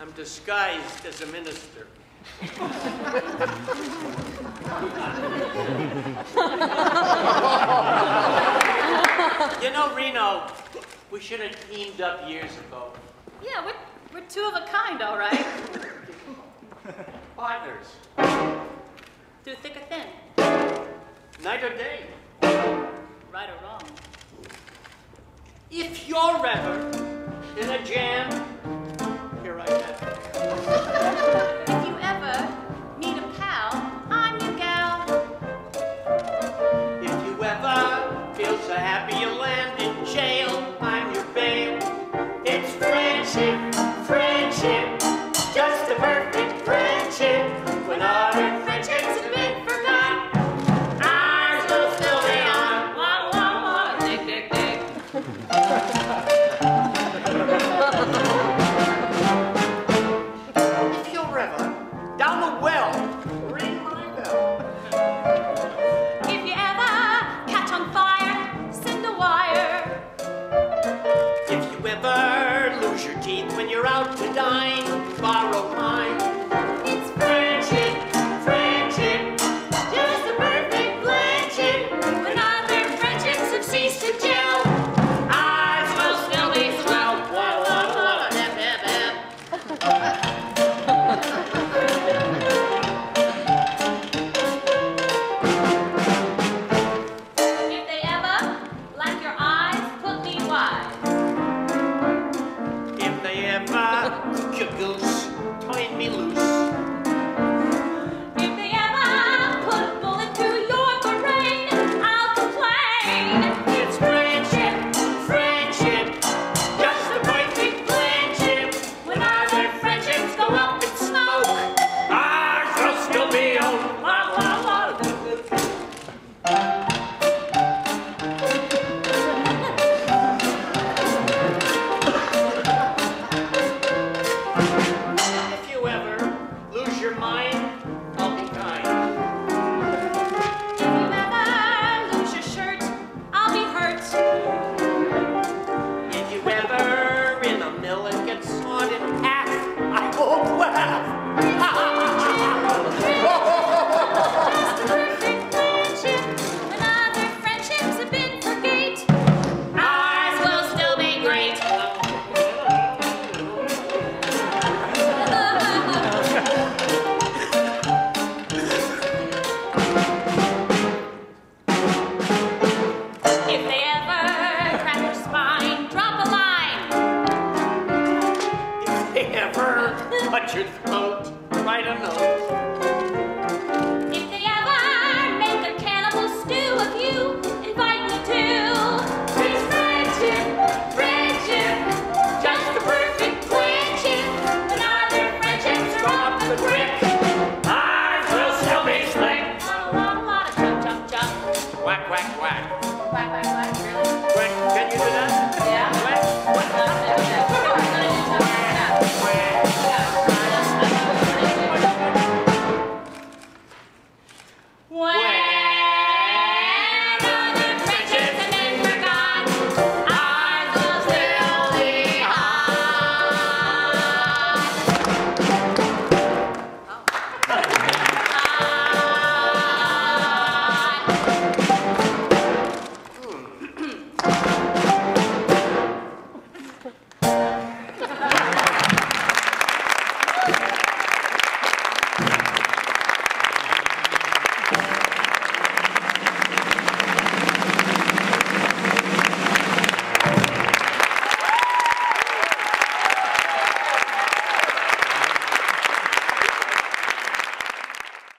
I'm disguised as a minister. you know, Reno, we should have teamed up years ago. Yeah, we're, we're two of a kind, all right. Partners. Through thick or thin, Night or day. right or wrong. If you're ever in a jam, If you ever need a pal, I'm your gal. If you ever feel so happy you land in jail, I'm your bail. It's friendship, out to dine, borrow your goose, turn me loose. Your throat, write a note. If they ever make a cannibal stew of you, invite me to. It's friendship, friendship, just a perfect friendship. When other friendships off the grip. Ours will still be slick. Whack. whack whack whack. Whack, do that? Yeah. Whack,